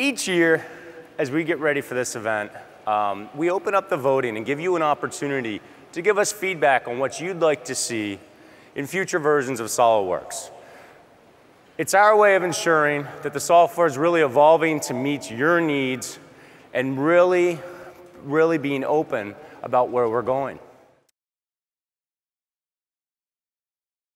Each year, as we get ready for this event, um, we open up the voting and give you an opportunity to give us feedback on what you'd like to see in future versions of SOLIDWORKS. It's our way of ensuring that the software is really evolving to meet your needs and really, really being open about where we're going.